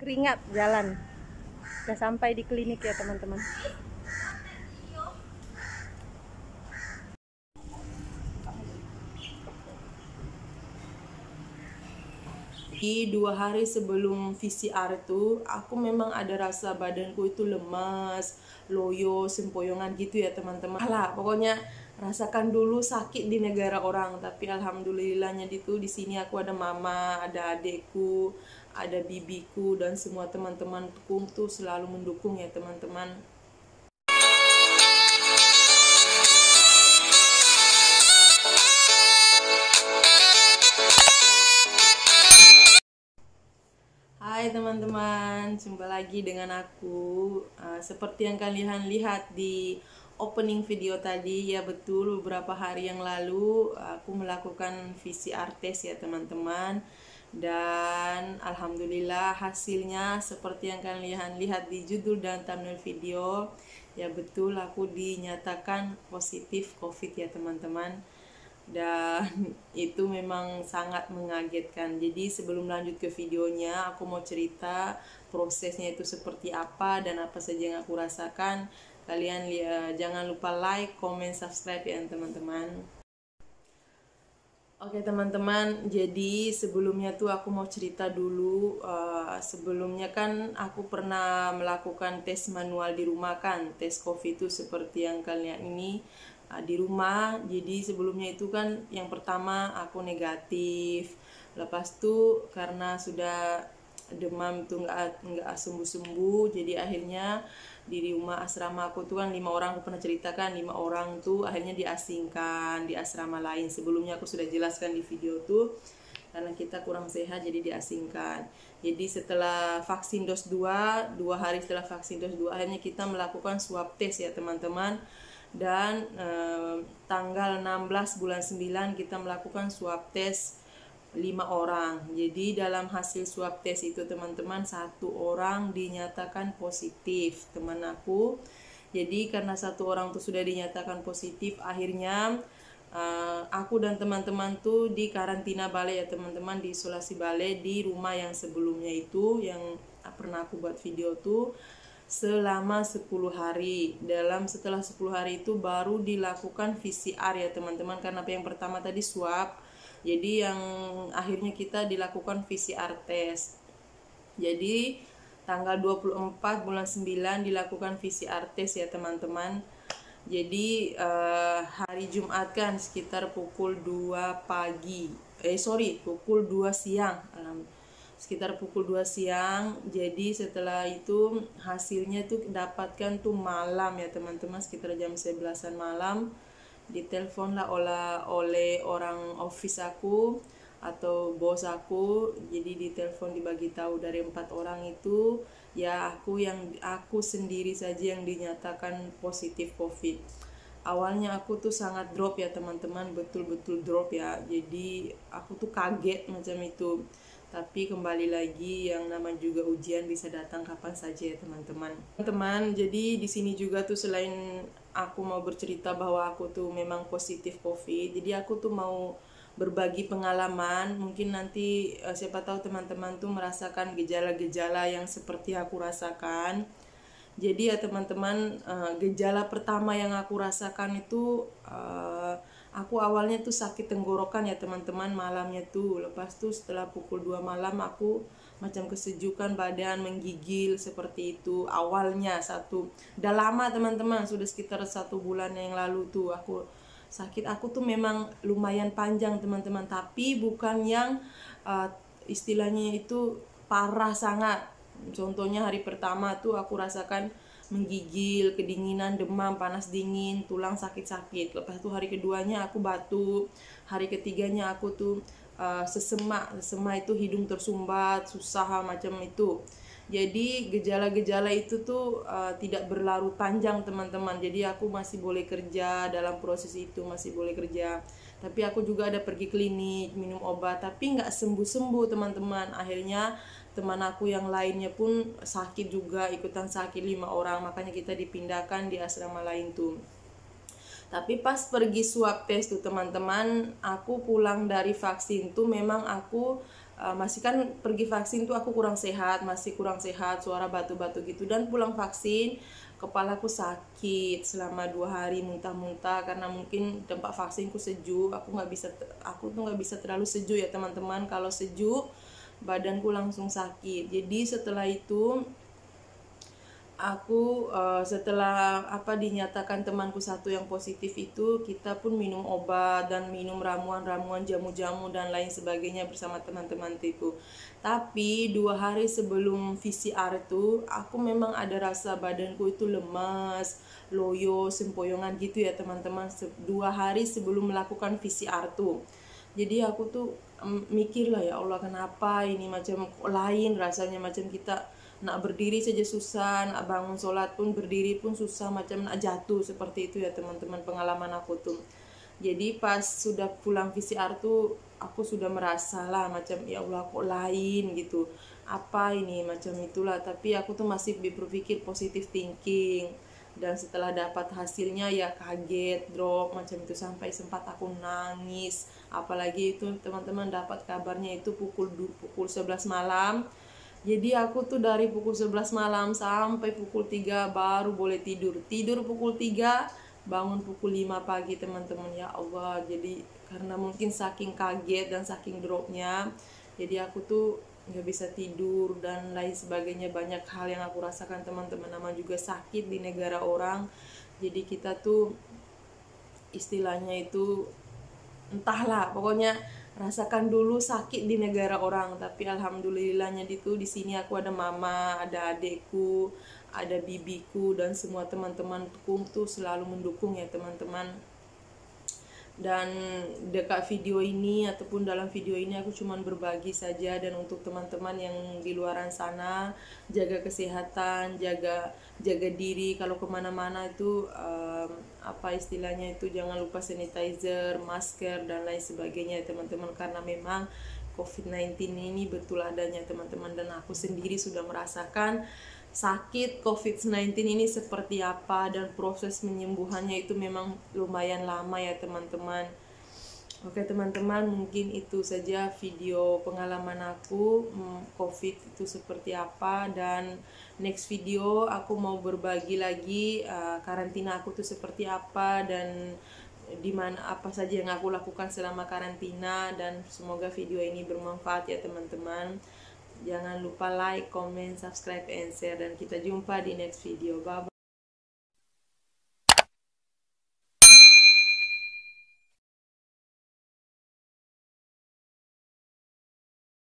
keringat jalan. Udah sampai di klinik ya teman-teman. Di dua hari sebelum VCR itu, aku memang ada rasa badanku itu lemas, loyo, sempoyongan gitu ya teman-teman. Alah, pokoknya rasakan dulu sakit di negara orang, tapi alhamdulillahnya itu di sini aku ada mama, ada adekku, ada bibiku dan semua teman-temanku tuh selalu mendukung ya teman-teman. Hai teman-teman, jumpa lagi dengan aku. Uh, seperti yang kalian lihat di opening video tadi, ya betul beberapa hari yang lalu aku melakukan VCR test ya teman-teman. Dan alhamdulillah hasilnya seperti yang kalian lihat di judul dan thumbnail video, ya betul aku dinyatakan positif COVID ya teman-teman dan itu memang sangat mengagetkan. Jadi sebelum lanjut ke videonya, aku mau cerita prosesnya itu seperti apa dan apa saja yang aku rasakan. Kalian lihat, jangan lupa like, comment, subscribe ya teman-teman. Oke teman-teman, jadi sebelumnya tuh aku mau cerita dulu. Uh, sebelumnya kan aku pernah melakukan tes manual di rumah kan, tes COVID itu seperti yang kalian ini uh, di rumah. Jadi sebelumnya itu kan yang pertama aku negatif. Lepas tuh karena sudah demam tuh nggak nggak sembuh sembuh, jadi akhirnya di rumah asrama aku tuh kan lima orang aku pernah ceritakan lima orang tuh akhirnya diasingkan di asrama lain. Sebelumnya aku sudah jelaskan di video tuh karena kita kurang sehat jadi diasingkan. Jadi setelah vaksin dos 2 dua hari setelah vaksin dos 2 akhirnya kita melakukan swab test ya teman-teman. Dan eh, tanggal 16 bulan 9 kita melakukan swab test lima orang. Jadi dalam hasil swab test itu teman-teman satu orang dinyatakan positif teman aku. Jadi karena satu orang tuh sudah dinyatakan positif, akhirnya uh, aku dan teman-teman tuh di karantina balai ya teman-teman di isolasi balai di rumah yang sebelumnya itu yang pernah aku buat video tuh selama 10 hari. Dalam setelah 10 hari itu baru dilakukan VCR ya teman-teman karena yang pertama tadi swab jadi yang akhirnya kita dilakukan VCR test. Jadi tanggal 24 bulan 9 dilakukan VCR test ya teman-teman. Jadi uh, hari Jumat kan sekitar pukul 2 pagi. Eh sorry, pukul 2 siang. Sekitar pukul 2 siang. Jadi setelah itu hasilnya tuh dapatkan tuh malam ya teman-teman sekitar jam 11-an malam ditelepon lah oleh orang office aku atau bos aku. Jadi ditelepon dibagi tahu dari empat orang itu. Ya aku yang aku sendiri saja yang dinyatakan positif covid. Awalnya aku tuh sangat drop ya teman-teman. Betul-betul drop ya. Jadi aku tuh kaget macam itu. Tapi kembali lagi yang nama juga ujian bisa datang kapan saja ya teman-teman. Teman jadi di sini juga tuh selain aku mau bercerita bahwa aku tuh memang positif covid. Jadi aku tuh mau berbagi pengalaman. Mungkin nanti uh, siapa tahu teman-teman tuh merasakan gejala-gejala yang seperti aku rasakan. Jadi ya teman-teman uh, gejala pertama yang aku rasakan itu uh, aku awalnya tuh sakit tenggorokan ya teman-teman malamnya tuh. Lepas tuh setelah pukul 2 malam aku macam kesejukan badan menggigil seperti itu awalnya satu. Udah lama teman-teman sudah sekitar satu bulan yang lalu tuh aku sakit. Aku tuh memang lumayan panjang teman-teman tapi bukan yang uh, istilahnya itu parah sangat. Contohnya hari pertama tuh aku rasakan menggigil, kedinginan, demam, panas dingin, tulang sakit-sakit. Lepas itu hari keduanya aku batuk, hari ketiganya aku tuh uh, sesemak, sesemak itu hidung tersumbat, susah macam itu. Jadi gejala-gejala itu tuh uh, tidak berlarut panjang teman-teman. Jadi aku masih boleh kerja dalam proses itu masih boleh kerja. Tapi aku juga ada pergi klinik minum obat tapi nggak sembuh-sembuh teman-teman. Akhirnya teman aku yang lainnya pun sakit juga ikutan sakit lima orang makanya kita dipindahkan di asrama lain tuh tapi pas pergi swab test tuh teman-teman aku pulang dari vaksin tuh memang aku uh, masih kan pergi vaksin tuh aku kurang sehat masih kurang sehat suara batu-batu gitu. Dan pulang vaksin kepalaku sakit selama dua hari muntah-muntah karena mungkin tempat vaksinku sejuk. Aku nggak bisa aku tuh nggak bisa terlalu sejuk ya teman-teman. Kalau sejuk badanku langsung sakit. Jadi setelah itu aku uh, setelah apa dinyatakan temanku satu yang positif itu kita pun minum obat dan minum ramuan-ramuan jamu-jamu dan lain sebagainya bersama teman-teman tipu. Tapi dua hari sebelum VCR itu aku memang ada rasa badanku itu lemas loyo sempoyongan gitu ya teman-teman dua hari sebelum melakukan VCR tuh. Jadi aku tuh mikir lah ya Allah kenapa ini macam lain rasanya macam kita nak berdiri saja susah nak bangun sholat pun berdiri pun susah macam nak jatuh seperti itu ya teman-teman pengalaman aku tuh. Jadi pas sudah pulang VCR tuh aku sudah merasa lah macam ya Allah kok lain gitu. Apa ini? macam itulah. Tapi aku tuh masih berpikir positif thinking. Dan setelah dapat hasilnya ya kaget drop macam itu sampai sempat aku nangis. Apalagi itu teman-teman dapat kabarnya itu pukul pukul 11 malam jadi aku tuh dari pukul 11 malam sampai pukul 3 baru boleh tidur. Tidur pukul 3, bangun pukul 5 pagi teman-teman ya Allah. Jadi karena mungkin saking kaget dan saking dropnya, jadi aku tuh nggak bisa tidur dan lain sebagainya banyak hal yang aku rasakan teman-teman nama juga sakit di negara orang jadi kita tuh istilahnya itu entahlah pokoknya rasakan dulu sakit di negara orang tapi alhamdulillahnya itu di sini aku ada mama ada adekku ada bibiku dan semua teman-temanku tuh selalu mendukung ya teman-teman dan dekat video ini ataupun dalam video ini aku cuma berbagi saja dan untuk teman-teman yang di luaran sana jaga kesehatan jaga jaga diri. Kalau ke mana-mana itu um, apa istilahnya itu jangan lupa sanitizer masker dan lain sebagainya teman-teman. Karena memang COVID-19 ini betul adanya teman-teman dan aku sendiri sudah merasakan sakit COVID-19 ini seperti apa dan proses menyembuhannya itu memang lumayan lama ya teman-teman. Oke teman-teman mungkin itu saja video pengalaman aku hmm, COVID itu seperti apa dan next video aku mau berbagi lagi uh, karantina aku tuh seperti apa dan di mana apa saja yang aku lakukan selama karantina dan semoga video ini bermanfaat ya teman-teman. Jangan lupa like, comment, subscribe, and share. Dan kita jumpa di next video. Bye-bye.